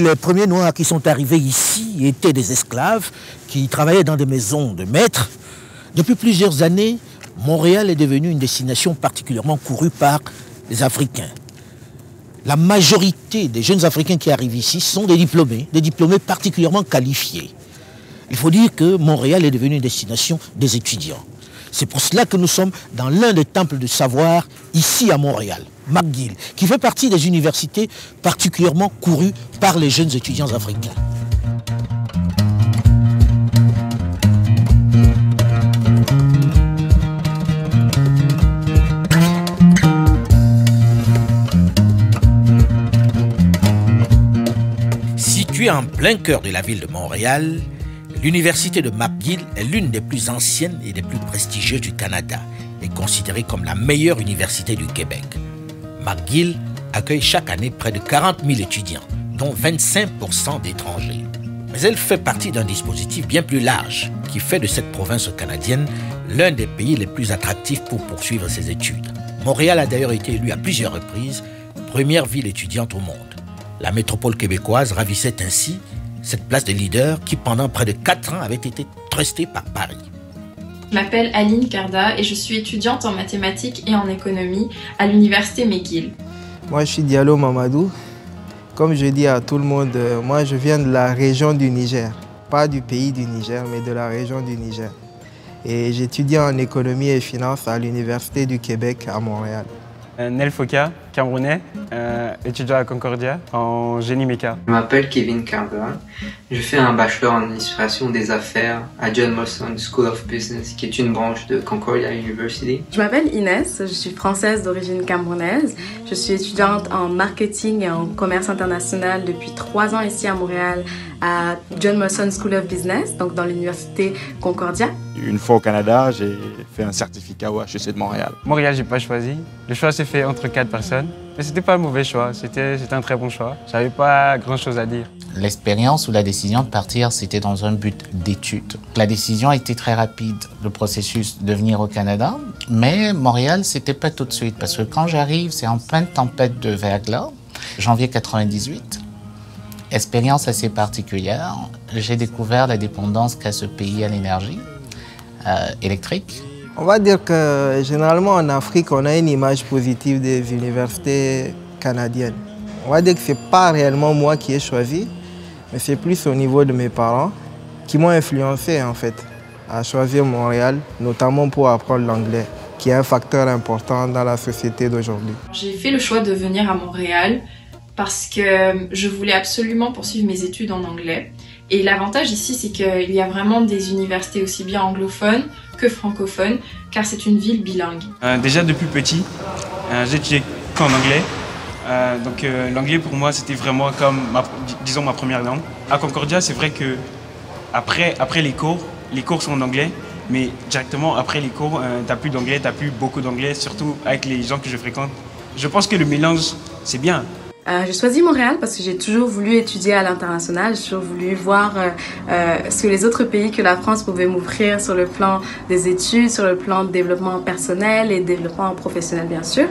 Les premiers Noirs qui sont arrivés ici étaient des esclaves qui travaillaient dans des maisons de maîtres. Depuis plusieurs années, Montréal est devenue une destination particulièrement courue par les Africains. La majorité des jeunes Africains qui arrivent ici sont des diplômés, des diplômés particulièrement qualifiés. Il faut dire que Montréal est devenue une destination des étudiants. C'est pour cela que nous sommes dans l'un des temples de savoir ici à Montréal, McGill, qui fait partie des universités particulièrement courues par les jeunes étudiants africains. Située en plein cœur de la ville de Montréal, L'université de McGill est l'une des plus anciennes et des plus prestigieuses du Canada et considérée comme la meilleure université du Québec. McGill accueille chaque année près de 40 000 étudiants, dont 25% d'étrangers. Mais elle fait partie d'un dispositif bien plus large qui fait de cette province canadienne l'un des pays les plus attractifs pour poursuivre ses études. Montréal a d'ailleurs été élu à plusieurs reprises première ville étudiante au monde. La métropole québécoise ravissait ainsi cette place de leader qui pendant près de 4 ans avait été trustée par Paris. Je m'appelle Aline Carda et je suis étudiante en mathématiques et en économie à l'université McGill. Moi je suis Diallo Mamadou. Comme je dis à tout le monde, euh, moi je viens de la région du Niger. Pas du pays du Niger, mais de la région du Niger. Et j'étudie en économie et finance à l'Université du Québec à Montréal. Nel Foka, camerounais, euh, étudiant à Concordia en génie méca. Je m'appelle Kevin Carver. Je fais un bachelor en administration des affaires à John Molson School of Business, qui est une branche de Concordia University. Je m'appelle Inès, je suis française d'origine camerounaise. Je suis étudiante en marketing et en commerce international depuis trois ans ici à Montréal à John Molson School of Business, donc dans l'université Concordia. Une fois au Canada, j'ai fait un certificat au HEC de Montréal. Montréal, j'ai pas choisi. Le choix s'est fait entre quatre personnes. Mais c'était pas un mauvais choix, c'était un très bon choix. J'avais pas grand chose à dire. L'expérience ou la décision de partir, c'était dans un but d'étude. La décision a été très rapide, le processus de venir au Canada, mais Montréal, c'était pas tout de suite, parce que quand j'arrive, c'est en pleine tempête de verglas, janvier 98. Expérience assez particulière, j'ai découvert la dépendance qu'a ce pays à l'énergie euh, électrique. On va dire que généralement en Afrique, on a une image positive des universités canadiennes. On va dire que ce n'est pas réellement moi qui ai choisi, mais c'est plus au niveau de mes parents qui m'ont influencé en fait à choisir Montréal, notamment pour apprendre l'anglais, qui est un facteur important dans la société d'aujourd'hui. J'ai fait le choix de venir à Montréal parce que je voulais absolument poursuivre mes études en anglais. Et l'avantage ici, c'est qu'il y a vraiment des universités aussi bien anglophones que francophones, car c'est une ville bilingue. Euh, déjà depuis petit, euh, j'étudiais qu'en anglais. Euh, donc l'anglais pour moi c'était vraiment comme disons ma première langue. À Concordia c'est vrai que après, après les cours, les cours sont en anglais, mais directement après les cours, t'as plus d'anglais, t'as plus beaucoup d'anglais, surtout avec les gens que je fréquente. Je pense que le mélange c'est bien. Euh, j'ai choisi Montréal parce que j'ai toujours voulu étudier à l'international, j'ai toujours voulu voir euh, euh, ce que les autres pays que la France pouvait m'offrir sur le plan des études, sur le plan de développement personnel et développement professionnel bien sûr.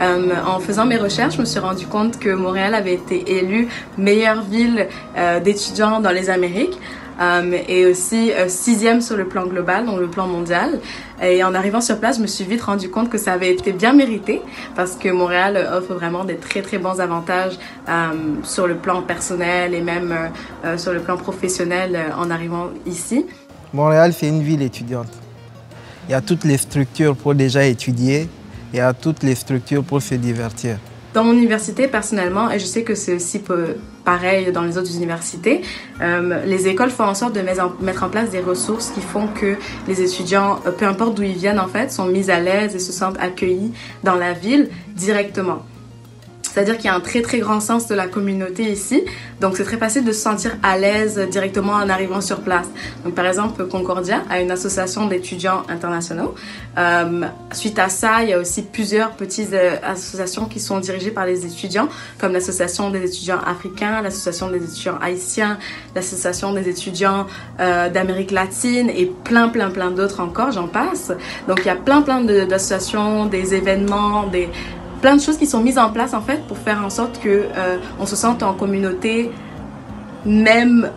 Euh, en faisant mes recherches, je me suis rendu compte que Montréal avait été élue meilleure ville euh, d'étudiants dans les Amériques. Euh, et aussi euh, sixième sur le plan global, donc le plan mondial. Et en arrivant sur place, je me suis vite rendu compte que ça avait été bien mérité parce que Montréal offre vraiment des très très bons avantages euh, sur le plan personnel et même sur le plan professionnel en arrivant ici. Montréal, c'est une ville étudiante. Il y a toutes les structures pour déjà étudier, il y a toutes les structures pour se divertir. Dans mon université, personnellement, et je sais que c'est aussi pareil dans les autres universités, euh, les écoles font en sorte de mettre en place des ressources qui font que les étudiants, euh, peu importe d'où ils viennent en fait, sont mis à l'aise et se sentent accueillis dans la ville directement. C'est-à-dire qu'il y a un très très grand sens de la communauté ici. Donc c'est très facile de se sentir à l'aise directement en arrivant sur place. Donc par exemple, Concordia a une association d'étudiants internationaux. Euh, suite à ça, il y a aussi plusieurs petites euh, associations qui sont dirigées par les étudiants, comme l'association des étudiants africains, l'association des étudiants haïtiens, l'association des étudiants euh, d'Amérique latine et plein plein plein d'autres encore, j'en passe. Donc il y a plein plein d'associations, des événements, des plein de choses qui sont mises en place en fait pour faire en sorte que euh, on se sente en communauté même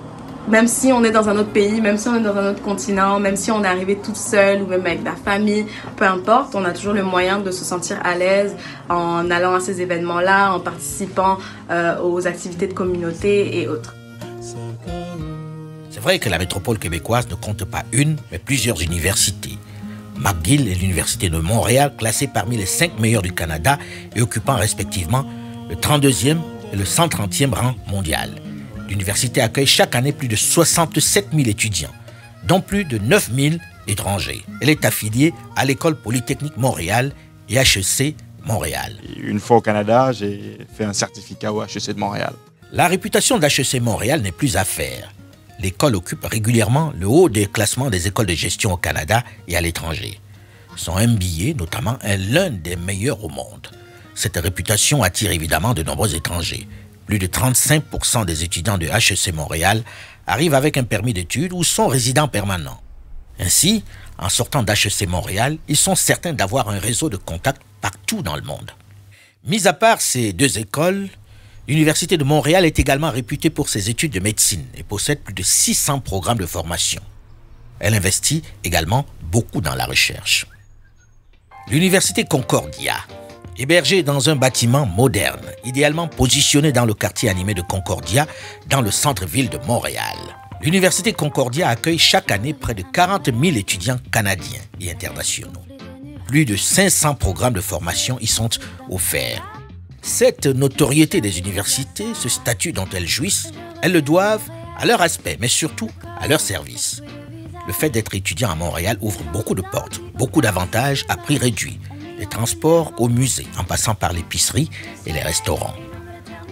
même si on est dans un autre pays, même si on est dans un autre continent, même si on est arrivé toute seule ou même avec la famille, peu importe, on a toujours le moyen de se sentir à l'aise en allant à ces événements-là, en participant euh, aux activités de communauté et autres. C'est vrai que la métropole québécoise ne compte pas une, mais plusieurs universités. McGill est l'université de Montréal, classée parmi les cinq meilleures du Canada et occupant respectivement le 32e et le 130e rang mondial. L'université accueille chaque année plus de 67 000 étudiants, dont plus de 9 000 étrangers. Elle est affiliée à l'École polytechnique Montréal et HEC Montréal. Une fois au Canada, j'ai fait un certificat au HEC de Montréal. La réputation d'HEC Montréal n'est plus à faire. L'école occupe régulièrement le haut des classements des écoles de gestion au Canada et à l'étranger. Son MBA, notamment, est l'un des meilleurs au monde. Cette réputation attire évidemment de nombreux étrangers plus de 35% des étudiants de HEC Montréal arrivent avec un permis d'études ou sont résidents permanents. Ainsi, en sortant d'HEC Montréal, ils sont certains d'avoir un réseau de contacts partout dans le monde. Mis à part ces deux écoles, l'Université de Montréal est également réputée pour ses études de médecine et possède plus de 600 programmes de formation. Elle investit également beaucoup dans la recherche. L'Université Concordia Hébergé dans un bâtiment moderne, idéalement positionné dans le quartier animé de Concordia, dans le centre-ville de Montréal. L'Université Concordia accueille chaque année près de 40 000 étudiants canadiens et internationaux. Plus de 500 programmes de formation y sont offerts. Cette notoriété des universités, ce statut dont elles jouissent, elles le doivent à leur aspect, mais surtout à leur service. Le fait d'être étudiant à Montréal ouvre beaucoup de portes, beaucoup d'avantages à prix réduit, des transports au musée, en passant par l'épicerie et les restaurants.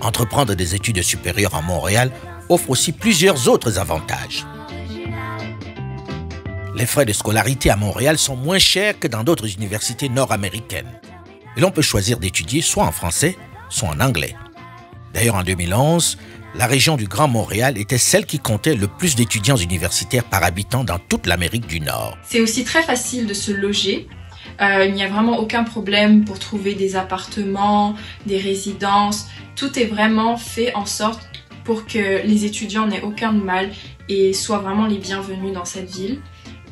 Entreprendre des études supérieures à Montréal offre aussi plusieurs autres avantages. Les frais de scolarité à Montréal sont moins chers que dans d'autres universités nord-américaines. Et l'on peut choisir d'étudier soit en français, soit en anglais. D'ailleurs, en 2011, la région du Grand Montréal était celle qui comptait le plus d'étudiants universitaires par habitant dans toute l'Amérique du Nord. C'est aussi très facile de se loger euh, il n'y a vraiment aucun problème pour trouver des appartements, des résidences. Tout est vraiment fait en sorte pour que les étudiants n'aient aucun mal et soient vraiment les bienvenus dans cette ville.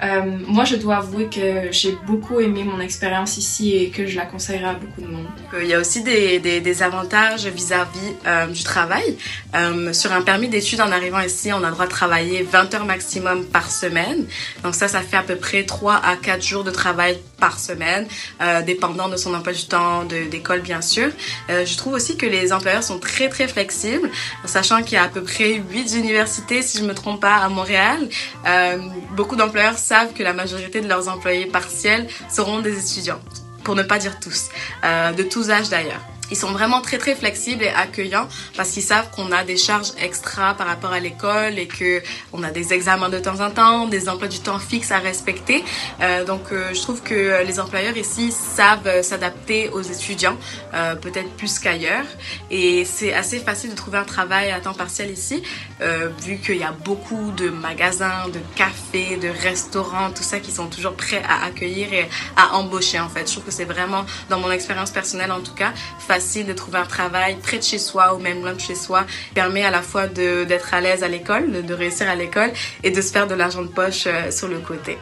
Euh, moi, je dois avouer que j'ai beaucoup aimé mon expérience ici et que je la conseillerais à beaucoup de monde. Il y a aussi des, avantages vis-à-vis euh, du travail. Euh, sur un permis d'études, en arrivant ici, on a le droit de travailler 20 heures maximum par semaine. Donc ça, ça fait à peu près 3 à 4 jours de travail par semaine, euh, dépendant de son emploi du temps d'école, bien sûr. Euh, je trouve aussi que les employeurs sont très, très flexibles, sachant qu'il y a à peu près 8 universités, si je me trompe pas, à Montréal. Euh, beaucoup d'employeurs savent que la majorité de leurs employés partiels seront des étudiants, pour ne pas dire tous, euh, de tous âges d'ailleurs. Ils sont vraiment très très flexibles et accueillants parce qu'ils savent qu'on a des charges extra par rapport à l'école et que on a des examens de temps en temps, des emplois du temps fixes à respecter. Euh, donc euh, je trouve que les employeurs ici savent euh, s'adapter aux étudiants, euh, peut-être plus qu'ailleurs. Et c'est assez facile de trouver un travail à temps partiel ici, euh, vu qu'il y a beaucoup de magasins, de cafés, de restaurants, tout ça qui sont toujours prêts à accueillir et à embaucher en fait. Je trouve que c'est vraiment, dans mon expérience personnelle en tout cas, facile de trouver un travail près de chez soi ou même loin de chez soi permet à la fois d'être à l'aise à l'école, de, de, réussir à l'école et de se faire de l'argent de poche euh, sur le côté.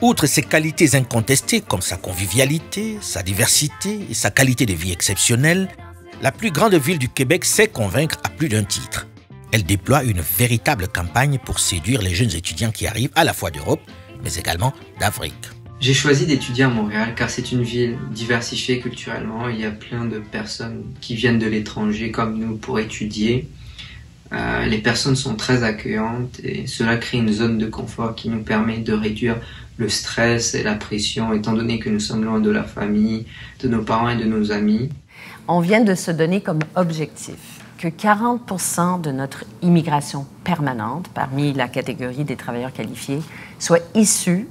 Outre ses qualités incontestées comme sa convivialité, sa diversité et sa qualité de vie exceptionnelle, la plus grande ville du Québec sait convaincre à plus d'un titre. Elle déploie une véritable campagne pour séduire les jeunes étudiants qui arrivent à la fois d'Europe, mais également d'Afrique. J'ai choisi d'étudier à Montréal car c'est une ville diversifiée culturellement. Il y a plein de personnes qui viennent de l'étranger comme nous pour étudier. Euh, les personnes sont très accueillantes et cela crée une zone de confort qui nous permet de réduire le stress et la pression étant donné que nous sommes loin de la famille, de nos parents et de nos amis. On vient de se donner comme objectif que 40% de notre immigration permanente parmi la catégorie des travailleurs qualifiés soit issue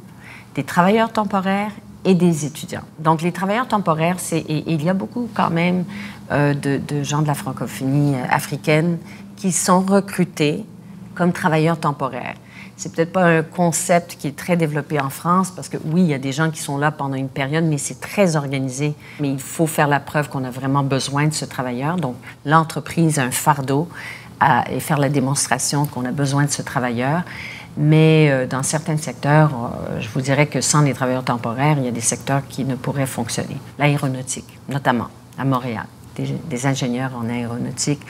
des travailleurs temporaires et des étudiants. Donc, les travailleurs temporaires, c'est, et, il y a beaucoup quand même euh, de, gens de la francophonie euh, africaine qui sont recrutés comme travailleurs temporaires. C'est peut-être pas un concept qui est très développé en France parce que oui, il y a des gens qui sont là pendant une période, mais c'est très organisé. Mais il faut faire la preuve qu'on a vraiment besoin de ce travailleur. Donc, l'entreprise a un fardeau et faire la démonstration qu'on a besoin de ce travailleur. Mais euh, dans certains secteurs, euh, je vous dirais que sans les travailleurs temporaires, il y a des secteurs qui ne pourraient fonctionner. L'aéronautique, notamment, à Montréal. Des, ingénieurs en aéronautique,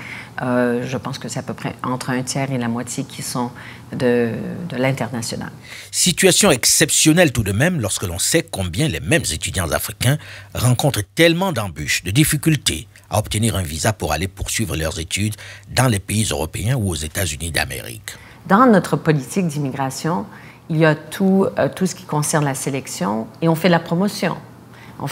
euh, je pense que c'est à peu près entre un tiers et la moitié qui sont de, de l'international. Situation exceptionnelle tout de même lorsque l'on sait combien les mêmes étudiants africains rencontrent tellement d'embûches, de difficultés à obtenir un visa pour aller poursuivre leurs études dans les pays européens ou aux États-Unis d'Amérique. Dans notre politique d'immigration, il y a tout, euh, tout ce qui concerne la sélection et on fait la promotion.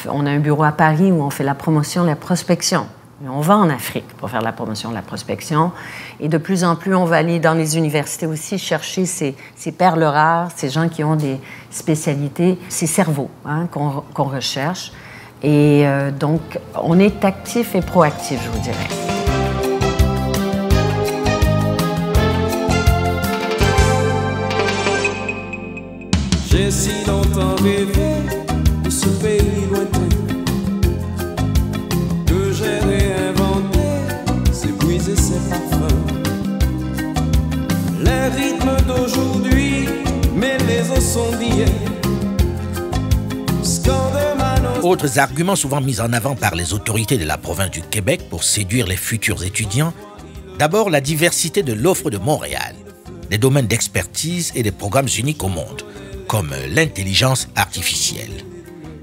On, a un bureau à Paris où on fait la promotion, la prospection. on va en Afrique pour faire la promotion, la prospection. Et de plus en plus, on va aller dans les universités aussi chercher ces, ces perles rares, ces gens qui ont des spécialités, ces cerveaux hein, qu'on recherche. Et euh, donc, on est actif et proactif, je vous dirais. J'ai si longtemps rêvé de ce pays lointain que j'ai réinventé ses bruits et ses parfums. Les rythmes d'aujourd'hui, mais les os sont d'hier. Autres arguments souvent mis en avant par les autorités de la province du Québec pour séduire les futurs étudiants, d'abord la diversité de l'offre de Montréal, des domaines d'expertise et des programmes uniques au monde comme l'intelligence artificielle,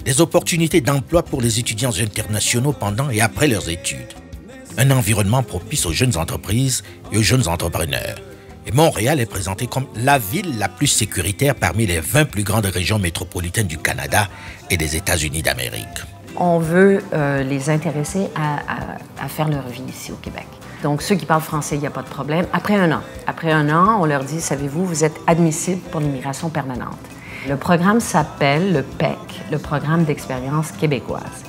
des opportunités d'emploi pour les étudiants internationaux pendant et après leurs études, un environnement propice aux jeunes entreprises et aux jeunes entrepreneurs. Et Montréal est présenté comme la ville la plus sécuritaire parmi les 20 plus grandes régions métropolitaines du Canada et des États-Unis d'Amérique. On veut euh, les intéresser à, à faire leur vie ici au Québec. Donc, ceux qui parlent français, il n'y a pas de problème. Après un an, après un an, on leur dit, savez-vous, vous êtes admissible pour l'immigration permanente. Le programme s'appelle le PEC, le programme d'expérience québécoise.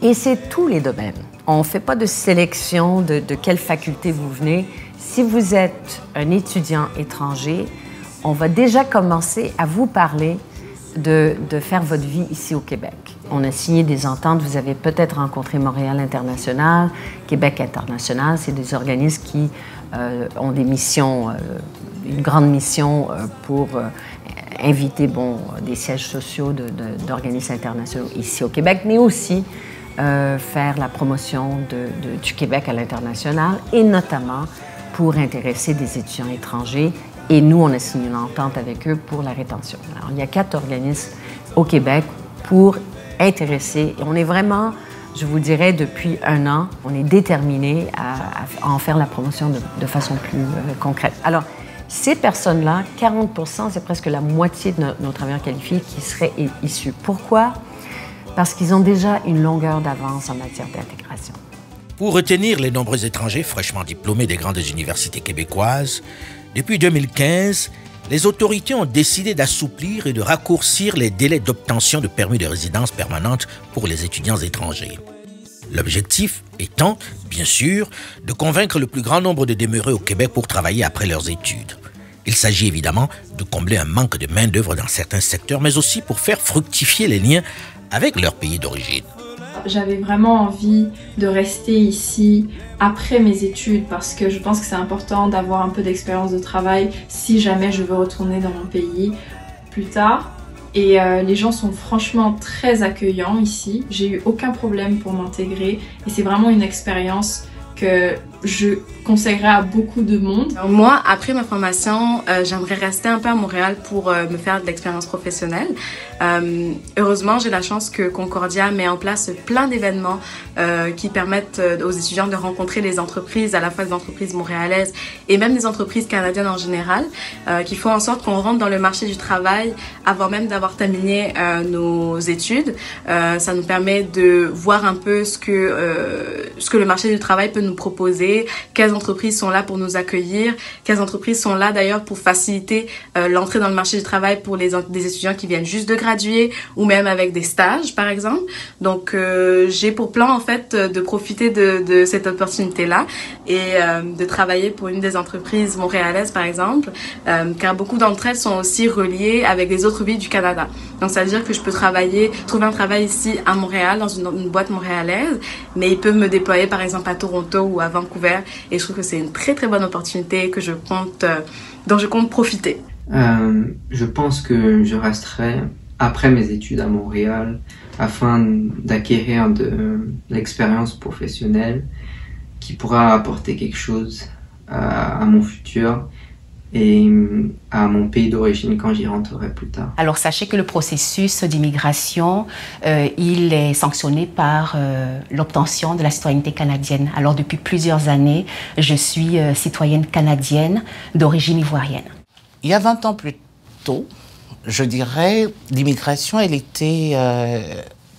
Et c'est tous les domaines. On ne fait pas de sélection de, quelle faculté vous venez. Si vous êtes un étudiant étranger, on va déjà commencer à vous parler de, faire votre vie ici au Québec. On a signé des ententes. Vous avez peut-être rencontré Montréal International, Québec International. C'est des organismes qui euh, ont des missions, euh, une grande mission euh, pour inviter bon, des sièges sociaux d'organismes internationaux ici au Québec, mais aussi euh, faire la promotion de, du Québec à l'international et notamment pour intéresser des étudiants étrangers. Et nous, on a signé une entente avec eux pour la rétention. Alors, il y a quatre organismes au Québec pour intéresser. Et on est vraiment, je vous dirais, depuis un an, on est déterminé à, en faire la promotion de, façon plus euh, concrète. Alors, ces personnes-là, 40% c'est presque la moitié de nos, travailleurs qualifiés qui seraient issus. Pourquoi? Parce qu'ils ont déjà une longueur d'avance en matière d'intégration. Pour retenir les nombreux étrangers fraîchement diplômés des grandes universités québécoises, depuis 2015, les autorités ont décidé d'assouplir et de raccourcir les délais d'obtention de permis de résidence permanente pour les étudiants étrangers. L'objectif étant, bien sûr, de convaincre le plus grand nombre de demeurés au Québec pour travailler après leurs études. Il s'agit évidemment de combler un manque de main-d'œuvre dans certains secteurs, mais aussi pour faire fructifier les liens avec leur pays d'origine. J'avais vraiment envie de rester ici après mes études parce que je pense que c'est important d'avoir un peu d'expérience de travail si jamais je veux retourner dans mon pays plus tard. Et euh, les gens sont franchement très accueillants ici. J'ai eu aucun problème pour m'intégrer et c'est vraiment une expérience que je conseillerais à beaucoup de monde. moi, après ma formation, euh, j'aimerais rester un peu à Montréal pour euh, me faire de l'expérience professionnelle. Euh, heureusement, j'ai la chance que Concordia met en place plein d'événements euh, qui permettent euh, aux étudiants de rencontrer les entreprises, à la fois des entreprises montréalaises et même des entreprises canadiennes en général, qui font en sorte qu'on rentre dans le marché du travail avant même d'avoir terminé nos études. ça nous permet de voir un peu ce que ce que le marché du travail peut nous proposer, quelles entreprises sont là pour nous accueillir, quelles entreprises sont là d'ailleurs pour faciliter l'entrée dans le marché du travail pour les des étudiants qui viennent juste de graduer ou même avec des stages par exemple. Donc euh, j'ai pour plan en fait de profiter de, cette opportunité là et euh, de travailler pour une des entreprises montréalaises par exemple, euh, car beaucoup d'entre elles sont aussi reliées avec les autres villes du Canada. Donc, ça veut dire que je peux travailler, trouver un travail ici à Montréal, dans une, une boîte montréalaise, mais ils peuvent me déployer, par exemple, à Toronto ou à Vancouver. Et je trouve que c'est une très, très bonne opportunité que je compte, euh, dont je compte profiter. Euh, je pense que je resterai après mes études à Montréal afin d'acquérir de l'expérience professionnelle qui pourra apporter quelque chose à, à mon futur et à mon pays d'origine quand j'y rentrerai plus tard. Alors sachez que le processus d'immigration, euh, il est sanctionné par euh, l'obtention de la citoyenneté canadienne. Alors depuis plusieurs années, je suis euh, citoyenne canadienne d'origine ivoirienne. Il y a 20 ans plus tôt, je dirais, l'immigration, elle était euh,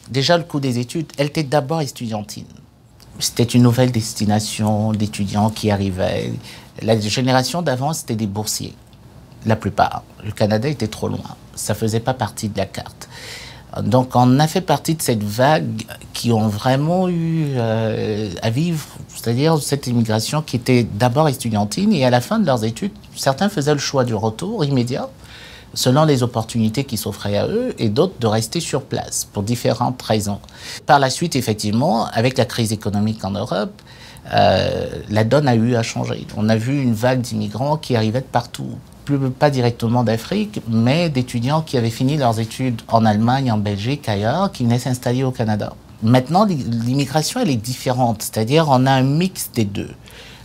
déjà le coût des études, elle était d'abord estudiantine. C'était une nouvelle destination d'étudiants qui arrivaient. La génération d'avant, c'était des boursiers, la plupart. Le Canada était trop loin. Ça ne faisait pas partie de la carte. Donc, on a fait partie de cette vague qui ont vraiment eu euh, à vivre, c'est-à-dire cette immigration qui était d'abord estudiantine et à la fin de leurs études, certains faisaient le choix du retour immédiat selon les opportunités qui s'offraient à eux et d'autres de rester sur place pour différentes raisons. Par la suite, effectivement, avec la crise économique en Europe, euh, la donne a eu à changer. On a vu une vague d'immigrants qui arrivaient de partout, pas directement d'Afrique, mais d'étudiants qui avaient fini leurs études en Allemagne, en Belgique, ailleurs, qui venaient s'installer au Canada. Maintenant, l'immigration, elle est différente, c'est-à-dire on a un mix des deux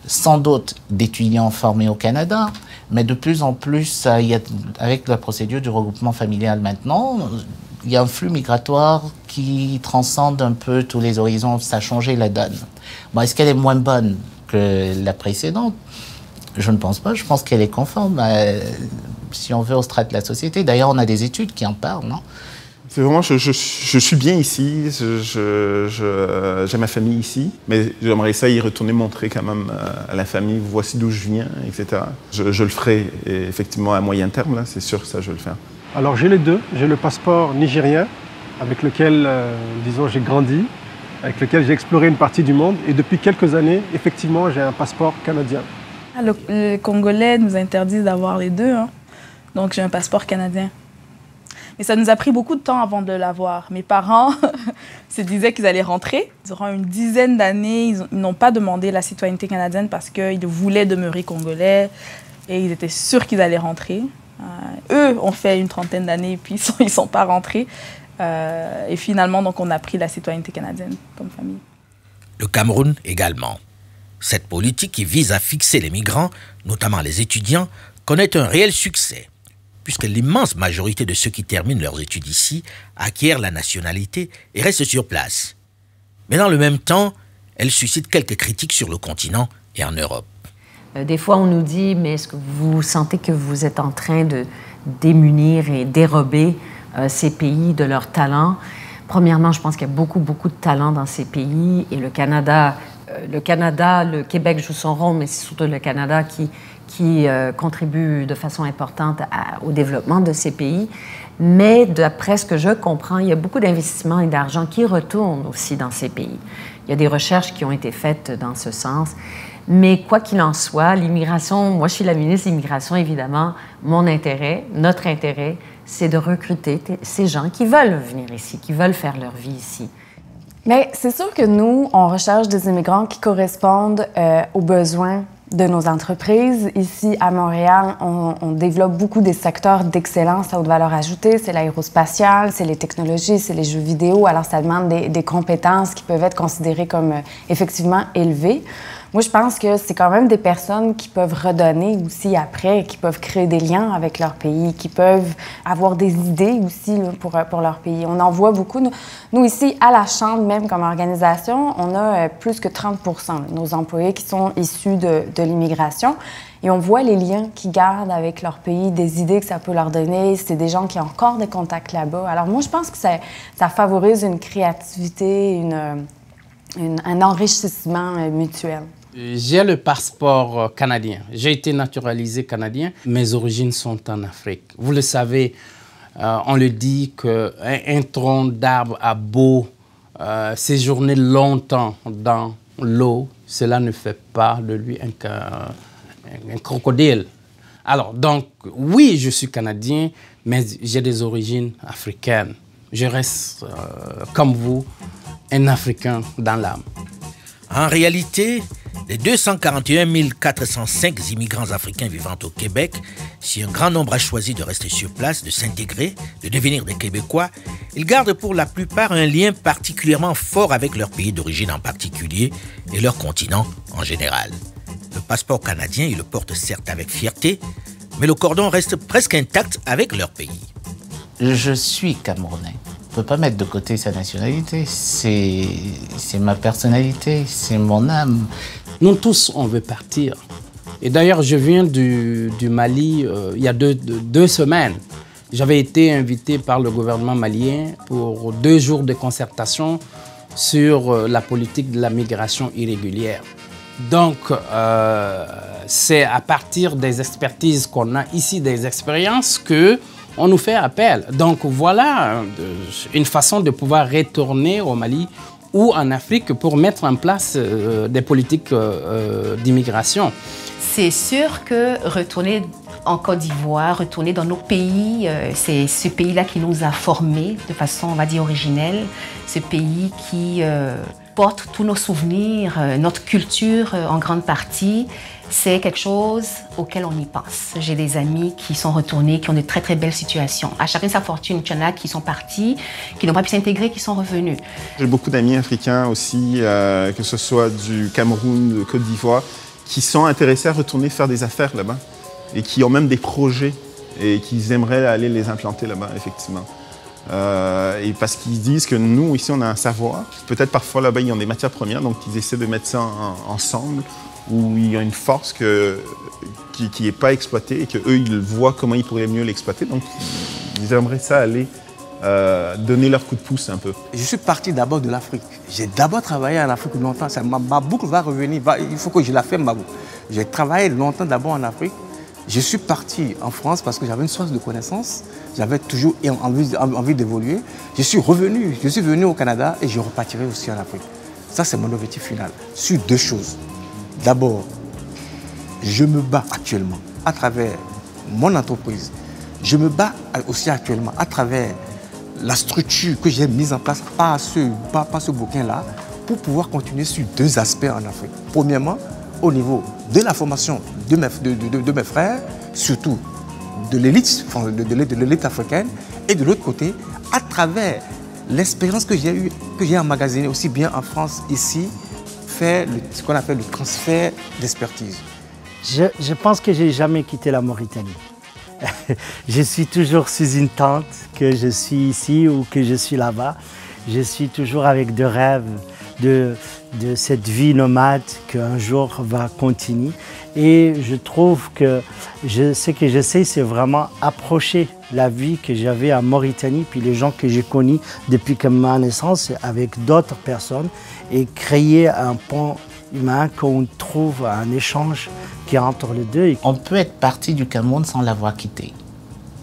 sans doute d'étudiants formés au Canada, mais de plus en plus, a, avec la procédure du regroupement familial maintenant, il y a un flux migratoire qui transcende un peu tous les horizons. Ça a changé la donne. Est-ce qu'elle est moins bonne que la précédente? Je ne pense pas. Je pense qu'elle est conforme, si on veut, au strat de la société. D'ailleurs, on a des études qui en parlent, non? C'est vraiment, je, suis bien ici, j'ai ma famille ici, mais j'aimerais ça y retourner montrer quand même à la famille, voici d'où je viens, etc. Je, le ferai effectivement à moyen terme, c'est sûr que ça, je vais le faire. Alors j'ai les deux, j'ai le passeport nigérien avec lequel, euh, disons, j'ai grandi, avec lequel j'ai exploré une partie du monde, et depuis quelques années, effectivement, j'ai un passeport canadien. Ah, le, les Congolais nous interdisent d'avoir les deux, hein. donc j'ai un passeport canadien. Mais ça nous a pris beaucoup de temps avant de l'avoir. Mes parents se disaient qu'ils allaient rentrer. Durant une dizaine d'années, ils n'ont pas demandé la citoyenneté canadienne parce qu'ils voulaient demeurer congolais et ils étaient sûrs qu'ils allaient rentrer. Euh, eux ont fait une trentaine d'années et puis ils ne sont, pas rentrés. Euh, et finalement, on a pris la citoyenneté canadienne comme famille. Le Cameroun également. Cette politique qui vise à fixer les migrants, notamment les étudiants, connaît un réel succès puisque l'immense majorité de ceux qui terminent leurs études ici acquièrent la nationalité et restent sur place. Mais dans le même temps, elle suscite quelques critiques sur le continent et en Europe. Des fois, on nous dit, mais est-ce que vous sentez que vous êtes en train de démunir et dérober euh, ces pays de leurs talents? Premièrement, je pense qu'il y a beaucoup, beaucoup de talents dans ces pays et le Canada, euh, le Canada, le Québec joue son rôle, mais c'est surtout le Canada qui, euh, contribuent de façon importante au développement de ces pays. Mais d'après ce que je comprends, il y a beaucoup d'investissements et d'argent qui retournent aussi dans ces pays. Il y a des recherches qui ont été faites dans ce sens. Mais quoi qu'il en soit, l'immigration, moi je suis la ministre de l'immigration, évidemment, mon intérêt, notre intérêt, c'est de recruter ces gens qui veulent venir ici, qui veulent faire leur vie ici. Mais c'est sûr que nous, on recherche des immigrants qui correspondent euh, aux besoins de nos entreprises. Ici, à Montréal, on, développe beaucoup des secteurs d'excellence à haute valeur ajoutée. C'est l'aérospatial, c'est les technologies, c'est les jeux vidéo. Alors, ça demande des, des compétences qui peuvent être considérées comme euh, effectivement élevées. Moi, je pense que c'est quand même des personnes qui peuvent redonner aussi après, qui peuvent créer des liens avec leur pays, qui peuvent avoir des idées aussi pour, pour leur pays. On en voit beaucoup. Nous, ici, à la Chambre, même comme organisation, on a euh, plus que 30 de nos employés qui sont issus de, de l'immigration. Et on voit les liens qu'ils gardent avec leur pays, des idées que ça peut leur donner. C'est des gens qui ont encore des contacts là-bas. Alors moi, je pense que ça, favorise une créativité, une, une, un enrichissement euh, mutuel. J'ai le passeport canadien. J'ai été naturalisé canadien. Mes origines sont en Afrique. Vous le savez, euh, on le dit qu'un un tronc d'arbre a beau euh, séjourner longtemps dans l'eau, cela ne fait pas de lui un crocodile. Alors, donc, oui, je suis canadien, mais j'ai des origines africaines. Je reste, euh, comme vous, un Africain dans l'âme. En réalité, les 241 405 immigrants africains vivant au Québec, si un grand nombre a choisi de rester sur place, de s'intégrer, de devenir des Québécois, ils gardent pour la plupart un lien particulièrement fort avec leur pays d'origine en particulier et leur continent en général. Le passeport canadien, ils le portent certes avec fierté, mais le cordon reste presque intact avec leur pays. Je suis Camerounais. On ne peut pas mettre de côté sa nationalité. C'est ma personnalité, c'est mon âme. Nous tous, on veut partir. Et d'ailleurs, je viens du, Mali euh, il y a deux, semaines. J'avais été invité par le gouvernement malien pour deux jours de concertation sur euh, la politique de la migration irrégulière. Donc, euh, c'est à partir des expertises qu'on a ici, des expériences, que on nous fait appel. Donc voilà une façon de pouvoir retourner au Mali ou en Afrique pour mettre en place euh, des politiques euh, d'immigration. C'est sûr que retourner en Côte d'Ivoire, retourner dans nos pays, c'est ce pays-là qui nous a formés de façon, on va dire, originelle. Ce pays qui porte tous nos souvenirs, notre culture en grande partie c'est quelque chose auquel on y pense. J'ai des amis qui sont retournés, qui ont de très très belles situations. À chacun sa fortune, il y en a qui sont partis, qui n'ont pas pu s'intégrer, qui sont revenus. J'ai beaucoup d'amis africains aussi, euh, que ce soit du Cameroun, de Côte d'Ivoire, qui sont intéressés à retourner faire des affaires là-bas et qui ont même des projets et qui aimeraient aller les implanter là-bas, effectivement. Euh, et parce qu'ils disent que nous, ici, on a un savoir. Peut-être parfois là-bas, ils ont des matières premières, donc ils essaient de mettre ça en, ensemble où il y a une force que, qui n'est pas exploitée et qu'eux, ils voient comment ils pourraient mieux l'exploiter. Donc, ils aimeraient ça aller euh, donner leur coup de pouce un peu. Je suis parti d'abord de l'Afrique. J'ai d'abord travaillé en Afrique longtemps. Ça, ma, boucle va revenir. Il faut que je la fasse, ma boucle. J'ai travaillé longtemps d'abord en Afrique. Je suis parti en France parce que j'avais une source de connaissances. J'avais toujours envie, d'évoluer. Je suis revenu. Je suis venu au Canada et je repartirai aussi en Afrique. Ça, c'est mon objectif final. Sur deux choses. D'abord, je me bats actuellement à travers mon entreprise. Je me bats aussi actuellement à travers la structure que j'ai mise en place par ce, par, par ce bouquin-là pour pouvoir continuer sur deux aspects en Afrique. Premièrement, au niveau de la formation de mes, frères, surtout de l'élite de, africaine, et de l'autre côté, à travers l'expérience que j'ai eue, que j'ai emmagasinée aussi bien en France, ici, faire ce qu'on appelle le transfert d'expertise. Je, je, pense que j'ai jamais quitté la Mauritanie. je suis toujours sous une tente, que je suis ici ou que je suis là-bas. Je suis toujours avec des rêves de, de cette vie nomade qu'un jour va continuer. Et je trouve que ce que j'essaie, c'est vraiment approcher la vie que j'avais en Mauritanie, puis les gens que j'ai connus depuis ma naissance avec d'autres personnes, et créer un pont humain qu'on trouve un échange qui est entre les deux. On peut être parti du Cameroun sans l'avoir quitté.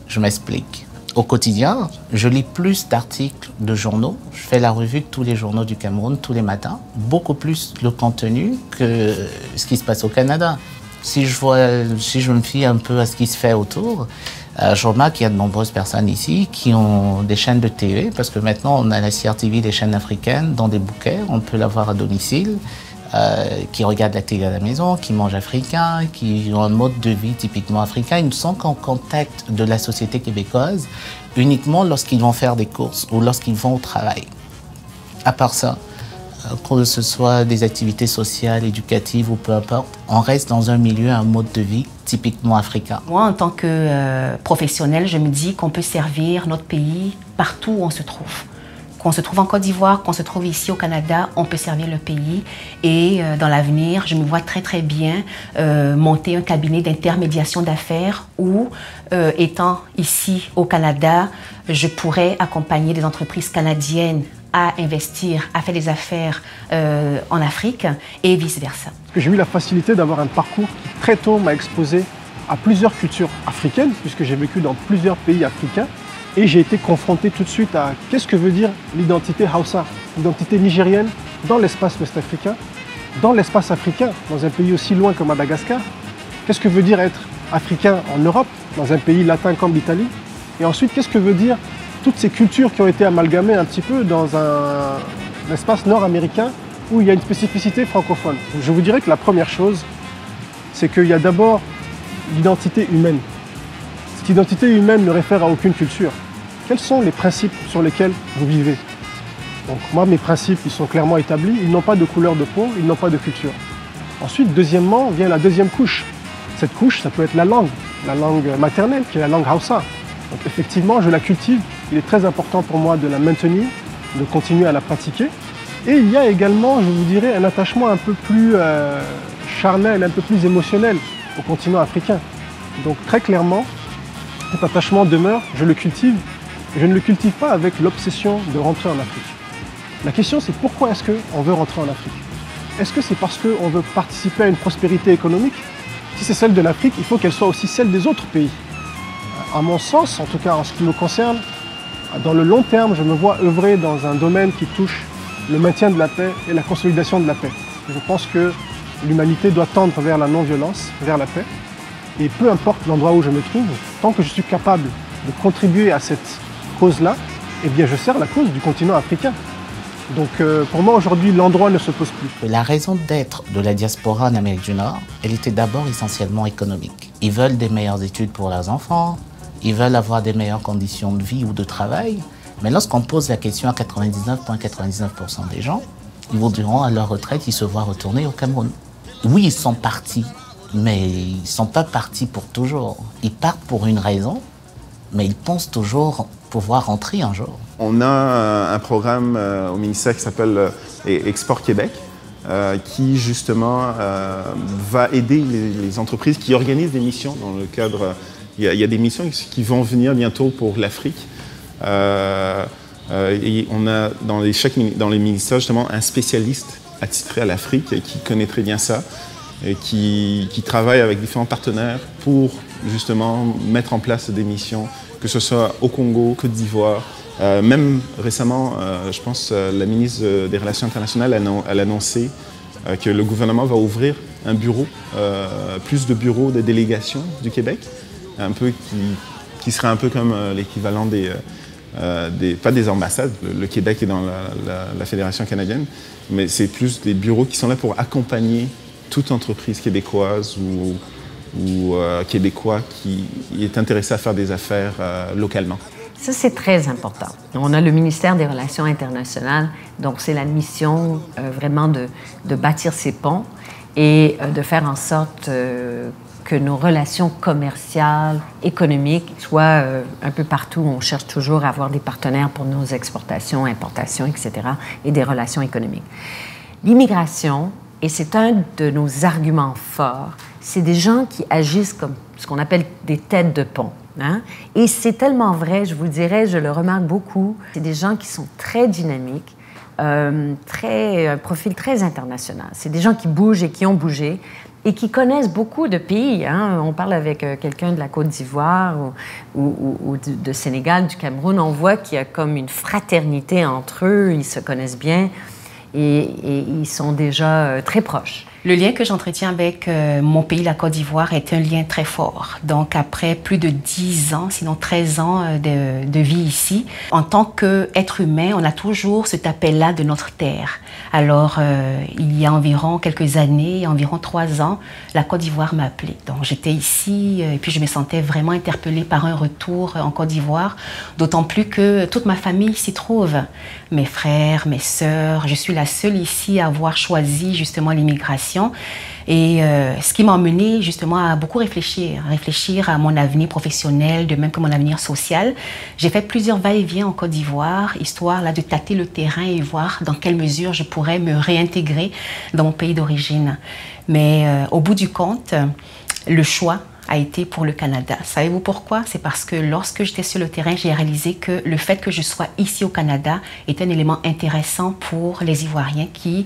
Je m'explique. Au quotidien, je lis plus d'articles de journaux. Je fais la revue de tous les journaux du Cameroun tous les matins. Beaucoup plus le contenu que ce qui se passe au Canada. Si je, vois, si je me fie un peu à ce qui se fait autour, euh, je remarque qu'il y a de nombreuses personnes ici qui ont des chaînes de TV, parce que maintenant on a la CRTV des chaînes africaines dans des bouquets, on peut l'avoir à domicile, euh, qui regardent la télé à la maison, qui mangent africain, qui ont un mode de vie typiquement africain. Ils ne sont qu'en contact de la société québécoise uniquement lorsqu'ils vont faire des courses ou lorsqu'ils vont au travail. À part ça, que ce soit des activités sociales, éducatives ou peu importe, on reste dans un milieu, un mode de vie typiquement africain. Moi, en tant que euh, professionnel, je me dis qu'on peut servir notre pays partout où on se trouve. Qu'on se trouve en Côte d'Ivoire, qu'on se trouve ici au Canada, on peut servir le pays. Et euh, dans l'avenir, je me vois très très bien euh, monter un cabinet d'intermédiation d'affaires où, euh, étant ici au Canada, je pourrais accompagner des entreprises canadiennes à investir, à faire des affaires en Afrique et vice-versa. J'ai eu la facilité d'avoir un parcours qui très tôt m'a exposé à plusieurs cultures africaines, puisque j'ai vécu dans plusieurs pays africains, et j'ai été confronté tout de suite à qu'est-ce que veut dire l'identité Hausa, l'identité nigérienne dans l'espace ouest-africain, dans l'espace africain, dans un pays aussi loin que Madagascar. Qu'est-ce que veut dire être africain en Europe, dans un pays latin comme l'Italie? Et ensuite, qu'est-ce que veut dire toutes ces cultures qui ont été amalgamées un petit peu dans un, espace nord-américain où il y a une spécificité francophone? Je vous dirais que la première chose, c'est qu'il y a d'abord l'identité humaine. Cette identité humaine ne réfère à aucune culture. Quels sont les principes sur lesquels vous vivez? Donc moi, mes principes, ils sont clairement établis. Ils n'ont pas de couleur de peau, ils n'ont pas de culture. Ensuite, deuxièmement, vient la deuxième couche. Cette couche, ça peut être la langue, la langue maternelle, qui est la langue Hausa. Donc effectivement, je la cultive. Il est très important pour moi de la maintenir, de continuer à la pratiquer. Et il y a également, je vous dirais, un attachement un peu plus euh, charnel, un peu plus émotionnel au continent africain. Donc très clairement, cet attachement demeure, je le cultive, et je ne le cultive pas avec l'obsession de rentrer en Afrique. La question c'est pourquoi est-ce qu'on veut rentrer en Afrique? Est-ce que c'est parce qu'on veut participer à une prospérité économique? Si c'est celle de l'Afrique, il faut qu'elle soit aussi celle des autres pays. À mon sens, en tout cas en ce qui me concerne, dans le long terme, je me vois œuvrer dans un domaine qui touche le maintien de la paix et la consolidation de la paix. Je pense que l'humanité doit tendre vers la non-violence, vers la paix. Et peu importe l'endroit où je me trouve, tant que je suis capable de contribuer à cette cause-là, eh bien je sers la cause du continent africain. Donc euh, pour moi aujourd'hui, l'endroit ne se pose plus. La raison d'être de la diaspora en Amérique du Nord, elle était d'abord essentiellement économique. Ils veulent des meilleures études pour leurs enfants, ils veulent avoir des meilleures conditions de vie ou de travail. Mais lorsqu'on pose la question à 99,99% des gens, ils vous diront à leur retraite, ils se voient retourner au Cameroun. Oui, ils sont partis, mais ils ne sont pas partis pour toujours. Ils partent pour une raison, mais ils pensent toujours pouvoir rentrer un jour. On a un programme euh, au ministère qui s'appelle euh, Export Québec, euh, qui justement va aider les, entreprises qui organisent des missions dans le cadre. Il y, a, des missions qui vont venir bientôt pour l'Afrique. et on a dans les, chaque, dans les ministères justement un spécialiste attitré à l'Afrique qui connaît très bien ça et qui, qui, travaille avec différents partenaires pour justement mettre en place des missions, que ce soit au Congo, Côte d'Ivoire. Euh, même récemment, euh, je pense, euh, la ministre des Relations internationales a, annoncé que le gouvernement va ouvrir un bureau, plus de bureaux de délégation du Québec, un peu qui, qui serait un peu comme l'équivalent des, des, pas des ambassades, le, Québec est dans la Fédération canadienne, mais c'est plus des bureaux qui sont là pour accompagner toute entreprise québécoise ou, ou euh, québécois qui est intéressé à faire des affaires euh, localement. Ça, c'est très important. On a le ministère des Relations internationales, donc c'est la mission euh, vraiment de, de, bâtir ces ponts et de faire en sorte que nos relations commerciales, économiques soient un peu partout. On cherche toujours à avoir des partenaires pour nos exportations, importations, etc., et des relations économiques. L'immigration, et c'est un de nos arguments forts, c'est des gens qui agissent comme ce qu'on appelle des têtes de pont. Hein? Et c'est tellement vrai, je vous dirais, je le remarque beaucoup, c'est des gens qui sont très dynamiques, euh, très, un profil très international. C'est des gens qui bougent et qui ont bougé et qui connaissent beaucoup de pays. Hein? On parle avec euh, quelqu'un de la Côte d'Ivoire ou, ou, de Sénégal, du Cameroun, on voit qu'il y a comme une fraternité entre eux, ils se connaissent bien et, ils sont déjà euh, très proches. Le lien que j'entretiens avec euh, mon pays, la Côte d'Ivoire, est un lien très fort. Donc, après plus de 10 ans, sinon 13 ans euh, de, vie ici, en tant qu'être humain, on a toujours cet appel-là de notre terre. Alors, euh, il y a environ quelques années, environ 3 ans, la Côte d'Ivoire m'a appelé. Donc, j'étais ici et puis je me sentais vraiment interpellée par un retour en Côte d'Ivoire, d'autant plus que toute ma famille s'y trouve. Mes frères, mes sœurs, je suis la seule ici à avoir choisi justement l'immigration et euh, ce qui m'a emmené justement à beaucoup réfléchir, réfléchir à mon avenir professionnel, de même que mon avenir social. J'ai fait plusieurs va-et-vient en Côte d'Ivoire, histoire là de tâter le terrain et voir dans quelle mesure je pourrais me réintégrer dans mon pays d'origine. Mais euh, au bout du compte, le choix a été pour le Canada. Savez-vous pourquoi? C'est parce que lorsque j'étais sur le terrain, j'ai réalisé que le fait que je sois ici au Canada est un élément intéressant pour les Ivoiriens qui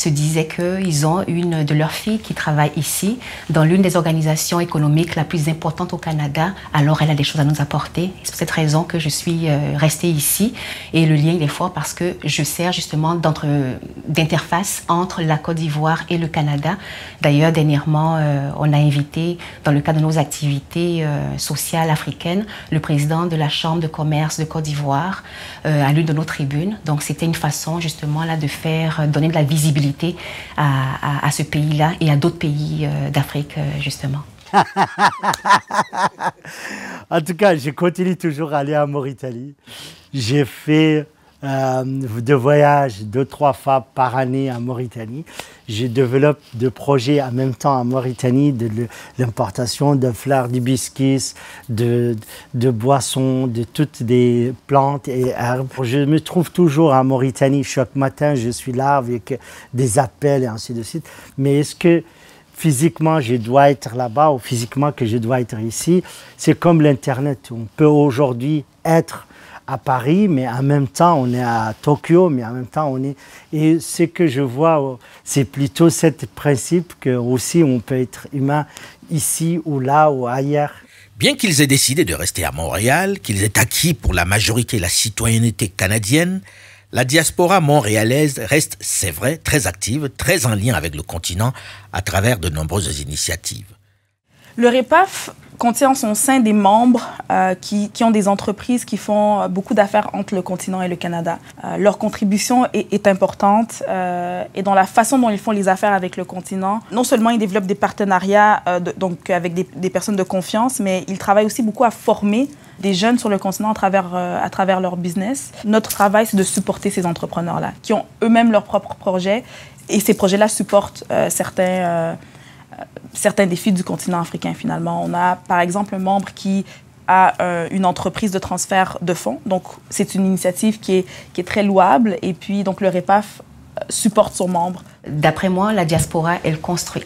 se disaient qu'ils ont une de leurs filles qui travaille ici, dans l'une des organisations économiques la plus importante au Canada. Alors, elle a des choses à nous apporter. C'est pour cette raison que je suis euh, restée ici. Et le lien, il est fort parce que je sers justement d'interface entre la Côte d'Ivoire et le Canada. D'ailleurs, dernièrement, euh, on a invité, dans le cadre de nos activités euh, sociales africaines, le président de la Chambre de commerce de Côte d'Ivoire à l'une de nos tribunes. Donc, c'était une façon justement là de faire, donner de la visibilité à, ce pays-là et à d'autres pays d'Afrique, justement. en tout cas, je continue toujours à aller en Mauritanie. J'ai fait euh, de voyages deux, trois fois par année en Mauritanie. Je développe des projets en même temps en Mauritanie de l'importation de fleurs d'hibiscus, de, de boissons, de toutes des plantes et herbes. Je me trouve toujours en Mauritanie. Chaque matin, je suis là avec des appels et ainsi de suite. Mais est-ce que physiquement je dois être là-bas ou physiquement que je dois être ici? C'est comme l'Internet. On peut aujourd'hui être à Paris, mais en même temps on est à Tokyo, mais en même temps on est... Et ce que je vois, c'est plutôt ce principe que aussi on peut être humain ici ou là ou ailleurs. Bien qu'ils aient décidé de rester à Montréal, qu'ils aient acquis pour la majorité la citoyenneté canadienne, la diaspora montréalaise reste, c'est vrai, très active, très en lien avec le continent à travers de nombreuses initiatives. Le REPAF contient en son sein des membres euh, qui, qui, ont des entreprises qui font beaucoup d'affaires entre le continent et le Canada. Euh, leur contribution est, importante euh, et dans la façon dont ils font les affaires avec le continent, non seulement ils développent des partenariats donc avec des, des, personnes de confiance, mais ils travaillent aussi beaucoup à former des jeunes sur le continent à travers, à travers leur business. Notre travail, c'est de supporter ces entrepreneurs-là qui ont eux-mêmes leurs propres projets et ces projets-là supportent certains certains défis du continent africain finalement. On a par exemple un membre qui a euh, une entreprise de transfert de fonds. Donc c'est une initiative qui est, qui est très louable et puis donc le REPAF euh, supporte son membre. D'après moi, la diaspora, elle construit.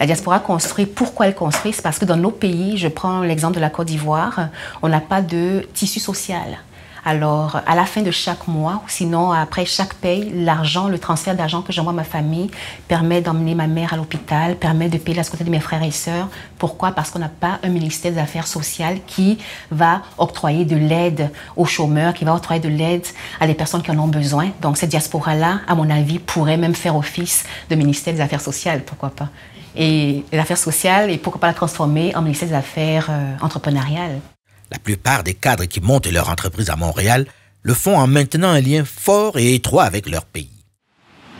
La diaspora construit. Pourquoi elle construit? C'est parce que dans nos pays, je prends l'exemple de la Côte d'Ivoire, on n'a pas de tissu social. Alors, à la fin de chaque mois, ou sinon après chaque paye, l'argent, le transfert d'argent que j'envoie à ma famille permet d'emmener ma mère à l'hôpital, permet de payer la santé de mes frères et sœurs. Pourquoi? Parce qu'on n'a pas un ministère des Affaires sociales qui va octroyer de l'aide aux chômeurs, qui va octroyer de l'aide à des personnes qui en ont besoin. Donc, cette diaspora-là, à mon avis, pourrait même faire office de ministère des Affaires sociales, pourquoi pas? Et les affaires sociales, et pourquoi pas la transformer en ministère des Affaires euh, entrepreneuriales. La plupart des cadres qui montent leur entreprise à Montréal le font en maintenant un lien fort et étroit avec leur pays.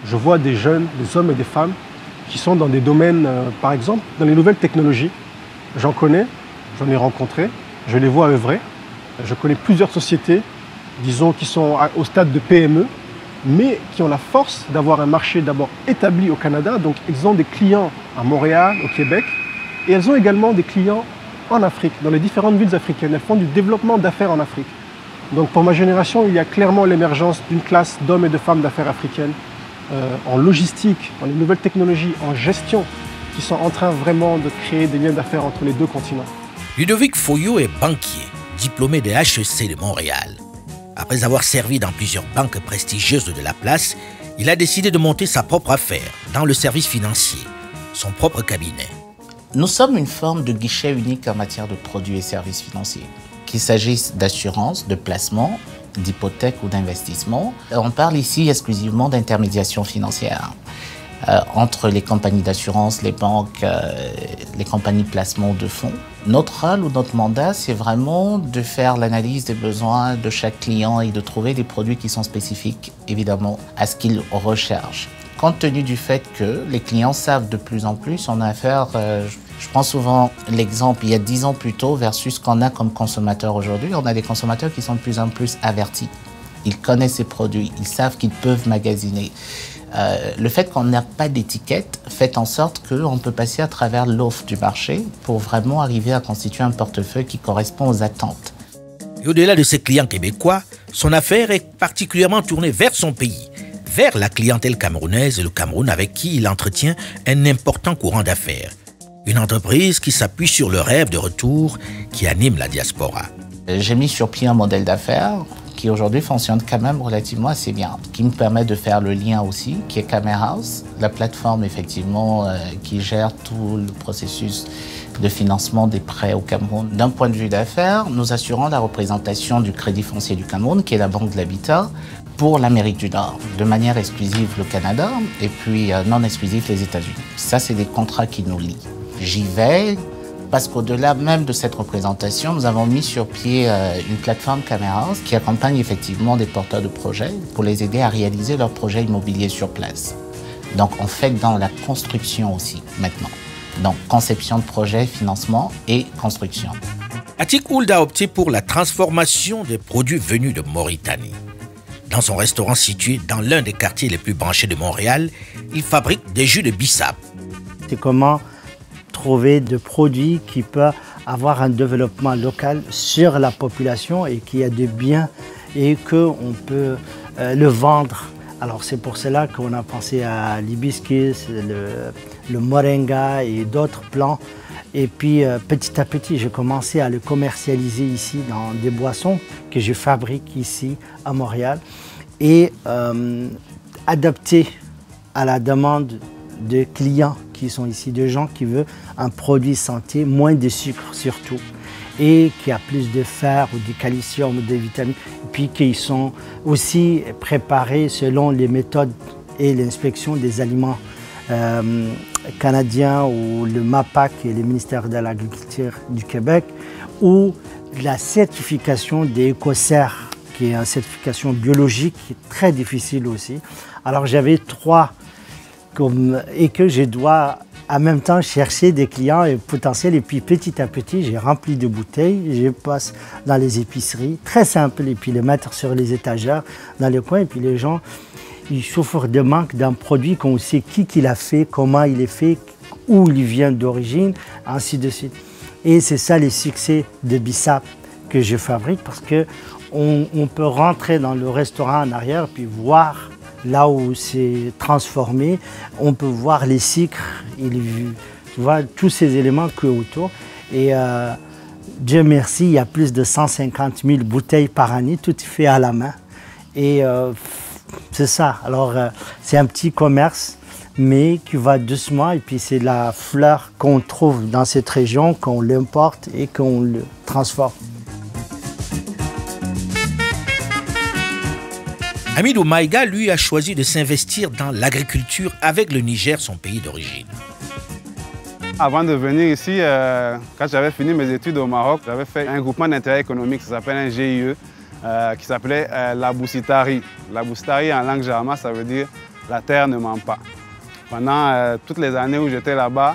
Je vois des jeunes, des hommes et des femmes qui sont dans des domaines, euh, par exemple, dans les nouvelles technologies. J'en connais, j'en ai rencontré, je les vois œuvrer. Je connais plusieurs sociétés, disons, qui sont au stade de PME, mais qui ont la force d'avoir un marché d'abord établi au Canada. Donc, ils ont des clients à Montréal, au Québec, et elles ont également des clients en Afrique, dans les différentes villes africaines. Elles font du développement d'affaires en Afrique. Donc pour ma génération, il y a clairement l'émergence d'une classe d'hommes et de femmes d'affaires africaines euh, en logistique, dans les nouvelles technologies, en gestion, qui sont en train vraiment de créer des liens d'affaires entre les deux continents. Ludovic Foyot est banquier, diplômé de HEC de Montréal. Après avoir servi dans plusieurs banques prestigieuses de la place, il a décidé de monter sa propre affaire dans le service financier, son propre cabinet. Nous sommes une forme de guichet unique en matière de produits et services financiers. Qu'il s'agisse d'assurance, de placement, d'hypothèque ou d'investissement, on parle ici exclusivement d'intermédiation financière. Euh, entre les compagnies d'assurance, les banques, euh, les compagnies de placement de fonds. Notre rôle ou notre mandat, c'est vraiment de faire l'analyse des besoins de chaque client et de trouver des produits qui sont spécifiques, évidemment, à ce qu'il recherche. Compte tenu du fait que les clients savent de plus en plus, on a affaire, euh, je prends souvent l'exemple il y a 10 ans plus tôt versus ce qu'on a comme consommateur aujourd'hui. On a des consommateurs qui sont de plus en plus avertis. Ils connaissent ces produits, ils savent qu'ils peuvent magasiner. Euh, le fait qu'on n'a pas d'étiquette fait en sorte qu'on peut passer à travers l'offre du marché pour vraiment arriver à constituer un portefeuille qui correspond aux attentes. Et au-delà de ses clients québécois, son affaire est particulièrement tournée vers son pays, vers la clientèle camerounaise et le Cameroun avec qui il entretient un important courant d'affaires. Une entreprise qui s'appuie sur le rêve de retour qui anime la diaspora. J'ai mis sur pied un modèle d'affaires qui aujourd'hui fonctionne quand même relativement assez bien, qui me permet de faire le lien aussi, qui est Camerhouse, la plateforme effectivement euh, qui gère tout le processus de financement des prêts au Cameroun. D'un point de vue d'affaires, nous assurons la représentation du Crédit foncier du Cameroun, qui est la banque de l'habitat, pour l'Amérique du Nord, de manière exclusive le Canada et puis euh, non exclusive les États-Unis. Ça, c'est des contrats qui nous lient. J'y vais parce qu'au-delà même de cette représentation, nous avons mis sur pied euh, une plateforme Cameras qui accompagne effectivement des porteurs de projets pour les aider à réaliser leurs projets immobiliers sur place. Donc on fait dans la construction aussi maintenant. Donc conception de projet, financement et construction. Atik Ould a opté pour la transformation des produits venus de Mauritanie. Dans son restaurant situé dans l'un des quartiers les plus branchés de Montréal, il fabrique des jus de bissap. C'est comment trouver des produits qui peuvent avoir un développement local sur la population et qui a des biens et qu'on peut euh, le vendre. Alors c'est pour cela qu'on a pensé à l'hibiscus, le, moringa et d'autres plants. Et puis euh, petit à petit, j'ai commencé à le commercialiser ici dans des boissons que je fabrique ici à Montréal et euh, adapté à la demande des clients qui sont ici, de gens qui veulent un produit santé, moins de sucre surtout, et qui a plus de fer ou du calcium ou des vitamines, puis qui sont aussi préparés selon les méthodes et l'inspection des aliments euh, canadiens ou le MAPAC et le ministère de l'Agriculture du Québec, ou la certification des écossaires qui est une certification biologique qui est très difficile aussi. Alors j'avais trois et que je dois en même temps chercher des clients potentiels. Et puis petit à petit j'ai rempli de bouteilles, je passe dans les épiceries, très simple. Et puis les mettre sur les étagères dans les coins. Et puis les gens ils souffrent de manque d'un produit qu'on sait qui qui l'a fait, comment il est fait, où il vient d'origine, ainsi de suite. Et c'est ça les succès de Bissap que je fabrique parce que on, peut rentrer dans le restaurant en arrière puis voir là où c'est transformé. On peut voir les sucres, il, tu vois, tous ces éléments que autour. Et euh, Dieu merci, il y a plus de 150 000 bouteilles par année, tout fait à la main. Et euh, c'est ça. Alors, euh, c'est un petit commerce, mais qui va doucement. Et puis, c'est la fleur qu'on trouve dans cette région, qu'on l'importe et qu'on le transforme. Amidou Maïga, lui, a choisi de s'investir dans l'agriculture avec le Niger, son pays d'origine. Avant de venir ici, euh, quand j'avais fini mes études au Maroc, j'avais fait un groupement d'intérêt économique, qui s'appelle un GIE, euh, qui s'appelait euh, la Boussitari. La Boussitari, en langue jarma, ça veut dire la terre ne ment pas. Pendant toutes les années où j'étais là-bas,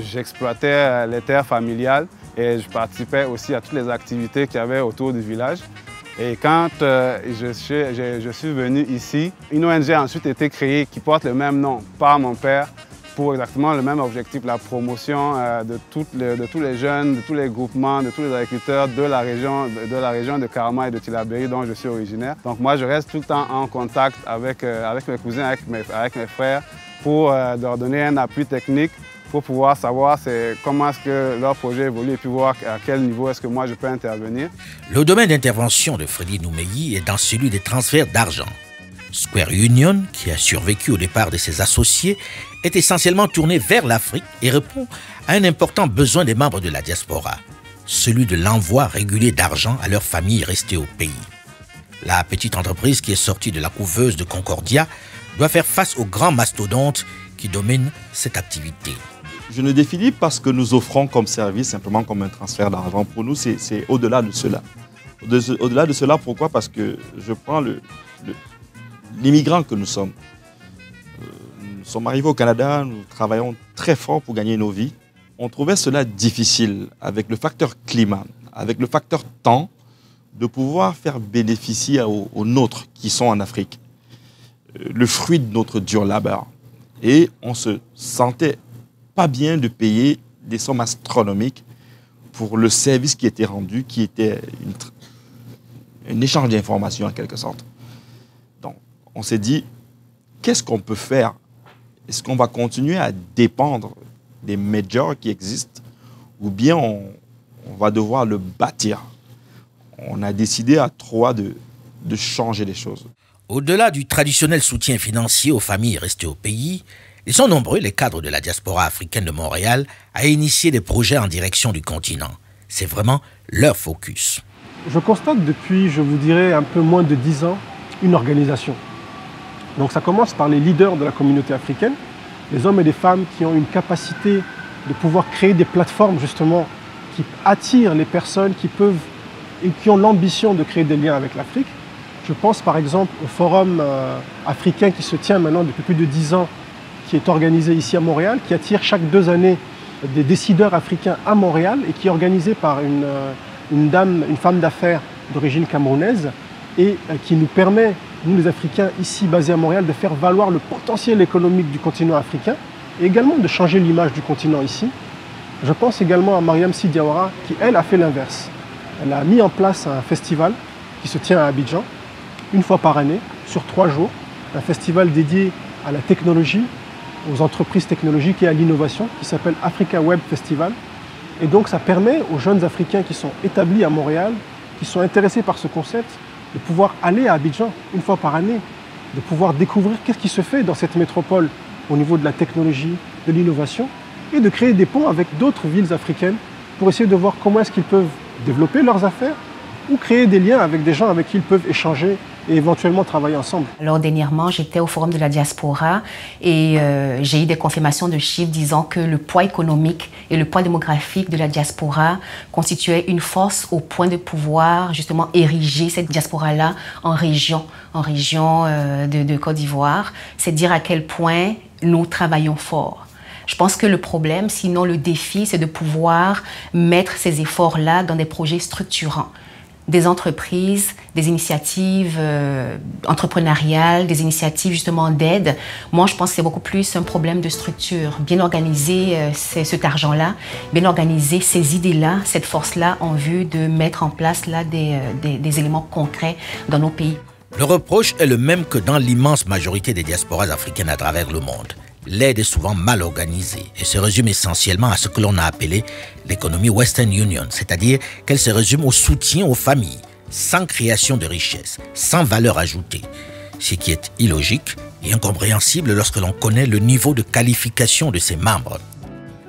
j'exploitais les terres familiales et je participais aussi à toutes les activités qu'il y avait autour du village. Et quand euh, je, suis, venu ici, une ONG a ensuite été créée qui porte le même nom par mon père pour exactement le même objectif, la promotion euh, de, tous les jeunes, de tous les groupements, de tous les agriculteurs de la région de, la et de Tilaberi dont je suis originaire. Donc moi, je reste tout le temps en contact avec, euh, mes cousins, avec mes frères pour leur donner un appui technique pour pouvoir savoir comment est-ce que leur projet évolue et puis voir à quel niveau est-ce que moi je peux intervenir. Le domaine d'intervention de Freddy Noumeyi est dans celui des transferts d'argent. Square Union, qui a survécu au départ de ses associés, est essentiellement tourné vers l'Afrique et répond à un important besoin des membres de la diaspora, celui de l'envoi régulier d'argent à leurs familles restées au pays. La petite entreprise qui est sortie de la couveuse de Concordia doit faire face aux grands mastodontes qui dominent cette activité. Je ne définis pas ce que nous offrons comme service simplement comme un transfert d'argent. Pour nous, c'est au-delà de cela. Au-delà de cela, pourquoi? Parce que je prends l'immigrant que nous sommes. Euh, nous sommes arrivés au Canada, nous travaillons très fort pour gagner nos vies. On trouvait cela difficile avec le facteur climat, avec le facteur temps, de pouvoir faire bénéficier aux, aux nôtres qui sont en Afrique euh, le fruit de notre dur labeur. Et on se sentait pas bien de payer des sommes astronomiques pour le service qui était rendu, qui était un échange d'informations en quelque sorte. Donc, on s'est dit, qu'est-ce qu'on peut faire? Est-ce qu'on va continuer à dépendre des majors qui existent ou bien on, va devoir le bâtir? On a décidé à trois de, de changer les choses. Au-delà du traditionnel soutien financier aux familles restées au pays, ils sont nombreux les cadres de la diaspora africaine de Montréal à initier des projets en direction du continent. C'est vraiment leur focus. Je constate depuis, je vous dirais, un peu moins de dix ans, une organisation. Donc ça commence par les leaders de la communauté africaine, les hommes et les femmes qui ont une capacité de pouvoir créer des plateformes justement qui attirent les personnes qui peuvent et qui ont l'ambition de créer des liens avec l'Afrique. Je pense par exemple au forum euh, africain qui se tient maintenant depuis plus de dix ans, qui est organisé ici à Montréal, qui attire chaque deux années des décideurs africains à Montréal et qui est organisé par une, euh, une dame, une femme d'affaires d'origine camerounaise et euh, qui nous permet, nous les Africains ici basés à Montréal, de faire valoir le potentiel économique du continent africain et également de changer l'image du continent ici. Je pense également à Mariam Sidiawara qui, elle, a fait l'inverse. Elle a mis en place un festival qui se tient à Abidjan, une fois par année, sur trois jours, un festival dédié à la technologie, aux entreprises technologiques et à l'innovation, qui s'appelle Africa Web Festival. Et donc ça permet aux jeunes Africains qui sont établis à Montréal, qui sont intéressés par ce concept, de pouvoir aller à Abidjan une fois par année, de pouvoir découvrir qu'est-ce qui se fait dans cette métropole au niveau de la technologie, de l'innovation, et de créer des ponts avec d'autres villes africaines pour essayer de voir comment est-ce qu'ils peuvent développer leurs affaires ou créer des liens avec des gens avec qui ils peuvent échanger et éventuellement travailler ensemble. Alors dernièrement, j'étais au Forum de la diaspora et euh, j'ai eu des confirmations de chiffres disant que le poids économique et le poids démographique de la diaspora constituaient une force au point de pouvoir justement ériger cette diaspora-là en région, en région euh, de, de Côte d'Ivoire. C'est dire à quel point nous travaillons fort. Je pense que le problème, sinon le défi, c'est de pouvoir mettre ces efforts-là dans des projets structurants des entreprises, des initiatives euh, entrepreneuriales, des initiatives justement d'aide. Moi, je pense que c'est beaucoup plus un problème de structure. Bien organiser euh, cet argent-là, bien organiser ces idées-là, cette force-là en vue de mettre en place là, euh, des éléments concrets dans nos pays. Le reproche est le même que dans l'immense majorité des diasporas africaines à travers le monde. L'aide est souvent mal organisée et se résume essentiellement à ce que l'on a appelé l'économie Western Union, c'est-à-dire qu'elle se résume au soutien aux familles, sans création de richesse, sans valeur ajoutée, ce qui est illogique et incompréhensible lorsque l'on connaît le niveau de qualification de ses membres.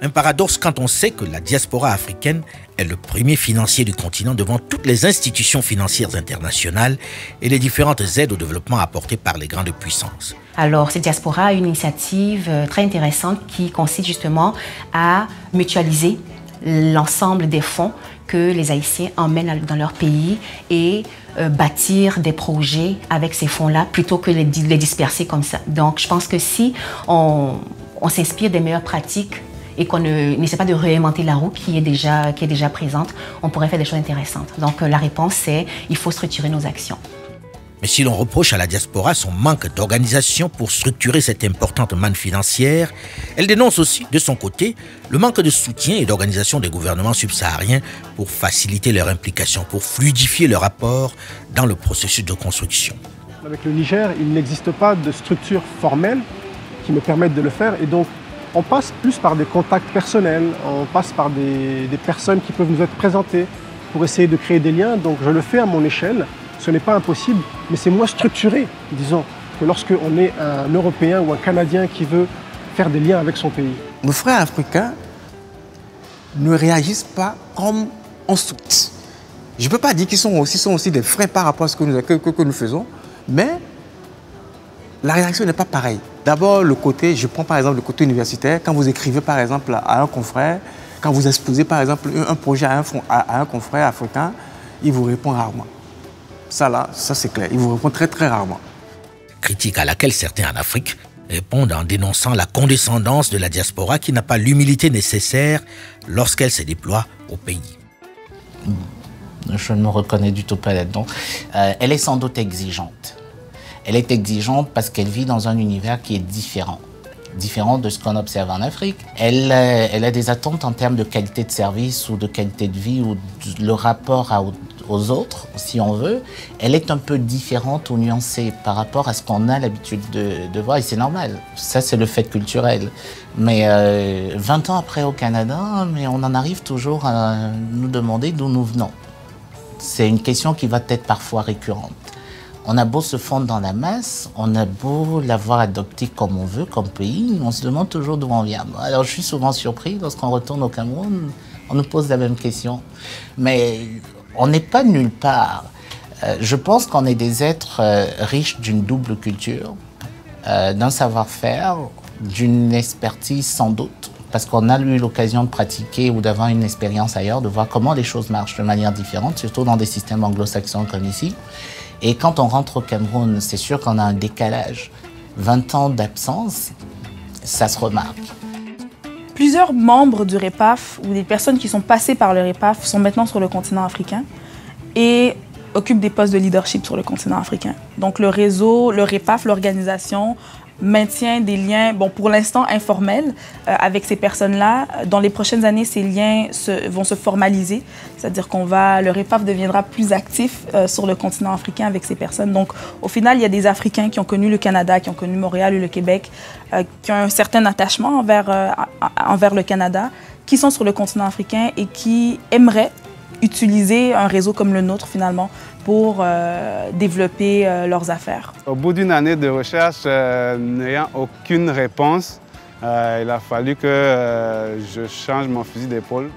Un paradoxe quand on sait que la diaspora africaine est le premier financier du continent devant toutes les institutions financières internationales et les différentes aides au développement apportées par les grandes puissances. Alors, cette diaspora a une initiative euh, très intéressante qui consiste justement à mutualiser l'ensemble des fonds que les Haïtiens emmènent dans leur pays et euh, bâtir des projets avec ces fonds-là plutôt que les, les, disperser comme ça. Donc, je pense que si on, s'inspire des meilleures pratiques et qu'on n'essaie pas de réinventer la roue qui est, déjà, qui est déjà présente, on pourrait faire des choses intéressantes. Donc, euh, la réponse, c'est il faut structurer nos actions. Mais si l'on reproche à la diaspora son manque d'organisation pour structurer cette importante manne financière, elle dénonce aussi, de son côté, le manque de soutien et d'organisation des gouvernements subsahariens pour faciliter leur implication, pour fluidifier leur apport dans le processus de construction. Avec le Niger, il n'existe pas de structure formelle qui me permette de le faire et donc on passe plus par des contacts personnels, on passe par des, des personnes qui peuvent nous être présentées pour essayer de créer des liens. Donc je le fais à mon échelle ce n'est pas impossible, mais c'est moins structuré, disons, que lorsqu'on est un Européen ou un Canadien qui veut faire des liens avec son pays. Nos frères africains ne réagissent pas comme on souhaite. Je ne peux pas dire qu'ils sont aussi, des frais par rapport à ce que nous, que, que nous faisons, mais la réaction n'est pas pareille. D'abord, le côté, je prends par exemple le côté universitaire, quand vous écrivez par exemple à un confrère, quand vous exposez par exemple un projet à un, à un confrère africain, il vous répond rarement. Ça là, ça c'est clair. Il vous répond très très rarement. Critique à laquelle certains en Afrique répondent en dénonçant la condescendance de la diaspora qui n'a pas l'humilité nécessaire lorsqu'elle se déploie au pays. Je ne me reconnais du tout pas là-dedans. Euh, elle est sans doute exigeante. Elle est exigeante parce qu'elle vit dans un univers qui est différent différent de ce qu'on observe en Afrique. Elle, euh, elle, a des attentes en termes de qualité de service ou de qualité de vie ou le rapport aux autres, si on veut. Elle est un peu différente ou nuancée par rapport à ce qu'on a l'habitude de, de, voir et c'est normal. Ça, c'est le fait culturel. Mais euh, 20 ans après au Canada, mais on en arrive toujours à nous demander d'où nous venons. C'est une question qui va être parfois récurrente. On a beau se fondre dans la masse, on a beau l'avoir adopté comme on veut, comme pays, on se demande toujours d'où on vient. Alors je suis souvent surpris lorsqu'on retourne au Cameroun, on nous pose la même question. Mais on n'est pas nulle part. Euh, je pense qu'on est des êtres euh, riches d'une double culture, euh, d'un savoir-faire, d'une expertise sans doute, parce qu'on a eu l'occasion de pratiquer ou d'avoir une expérience ailleurs, de voir comment les choses marchent de manière différente, surtout dans des systèmes anglo-saxons comme ici. Et quand on rentre au Cameroun, c'est sûr qu'on a un décalage. 20 ans d'absence, ça se remarque. Plusieurs membres du REPAF ou des personnes qui sont passées par le REPAF sont maintenant sur le continent africain et occupent des postes de leadership sur le continent africain. Donc le réseau, le REPAF, l'organisation maintient des liens, bon, pour l'instant informels, euh, avec ces personnes-là. Dans les prochaines années, ces liens vont se formaliser, c'est-à-dire qu'on va, le REPAF deviendra plus actif euh, sur le continent africain avec ces personnes. Donc, au final, il y a des Africains qui ont connu le Canada, qui ont connu Montréal ou le Québec, euh, qui ont un certain attachement envers, envers le Canada, qui sont sur le continent africain et qui aimeraient utiliser un réseau comme le nôtre, finalement, pour euh, développer euh, leurs affaires. Au bout d'une année de recherche, euh, n'ayant aucune réponse, il a fallu que je change mon fusil d'épaule.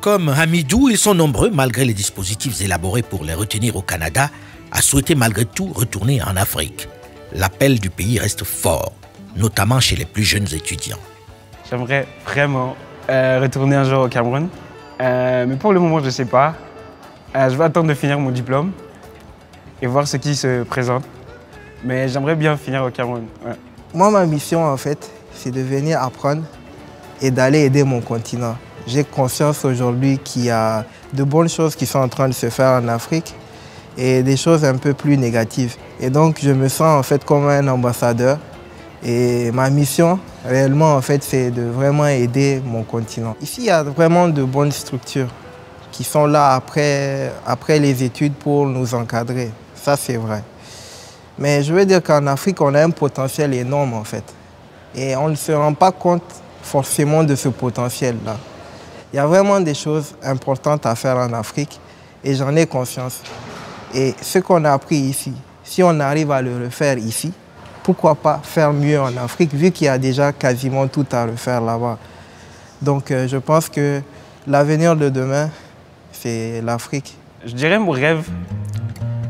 Comme Hamidou, ils sont nombreux, malgré les dispositifs élaborés pour les retenir au Canada, à souhaiter malgré tout retourner en Afrique. L'appel du pays reste fort, notamment chez les plus jeunes étudiants. J'aimerais vraiment retourner un jour au Cameroun, mais pour le moment, je ne sais pas. Euh, je vais attendre de finir mon diplôme et voir ce qui se présente. Mais j'aimerais bien finir au Cameroun. Moi, ma mission, en fait, c'est de venir apprendre et d'aller aider mon continent. J'ai conscience aujourd'hui qu'il y a de bonnes choses qui sont en train de se faire en Afrique et des choses un peu plus négatives. Et donc, je me sens en fait comme un ambassadeur. Et ma mission, réellement, en fait, c'est de vraiment aider mon continent. Ici, il y a vraiment de bonnes structures qui sont là après, après les études pour nous encadrer. Ça, c'est vrai. Mais je veux dire qu'en Afrique, on a un potentiel énorme, en fait. Et on ne se rend pas compte forcément de ce potentiel-là. Il y a vraiment des choses importantes à faire en Afrique et j'en ai conscience. Et ce qu'on a appris ici, si on arrive à le refaire ici, pourquoi pas faire mieux en Afrique, vu qu'il y a déjà quasiment tout à refaire là-bas. Donc euh, je pense que l'avenir de demain, c'est l'Afrique. Je dirais mon rêve,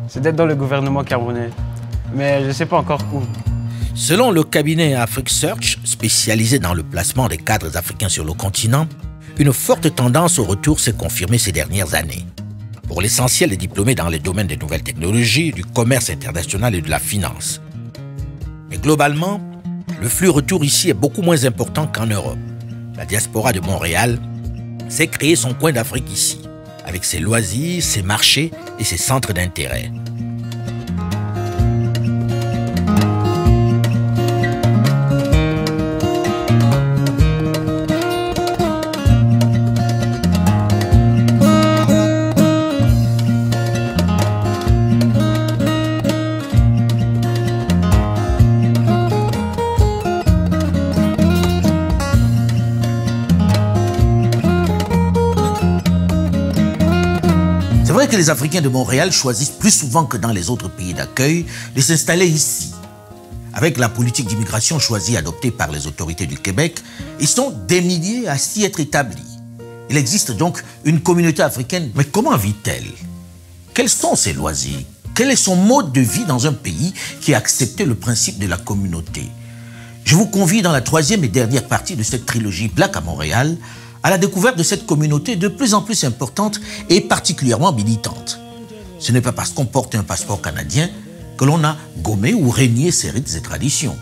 c'est d'être dans le gouvernement camerounais. Mais je ne sais pas encore où. Selon le cabinet Afrique Search, spécialisé dans le placement des cadres africains sur le continent, une forte tendance au retour s'est confirmée ces dernières années. Pour l'essentiel des diplômés dans les domaines des nouvelles technologies, du commerce international et de la finance. Mais globalement, le flux retour ici est beaucoup moins important qu'en Europe. La diaspora de Montréal s'est créé son coin d'Afrique ici avec ses loisirs, ses marchés et ses centres d'intérêt. Que les Africains de Montréal choisissent plus souvent que dans les autres pays d'accueil de s'installer ici. Avec la politique d'immigration choisie adoptée par les autorités du Québec, ils sont des milliers à s'y être établis. Il existe donc une communauté africaine, mais comment vit-elle? Quels sont ses loisirs? Quel est son mode de vie dans un pays qui a accepté le principe de la communauté? Je vous convie dans la troisième et dernière partie de cette trilogie Black à Montréal à la découverte de cette communauté de plus en plus importante et particulièrement militante. Ce n'est pas parce qu'on porte un passeport canadien que l'on a gommé ou régné ses rites et traditions.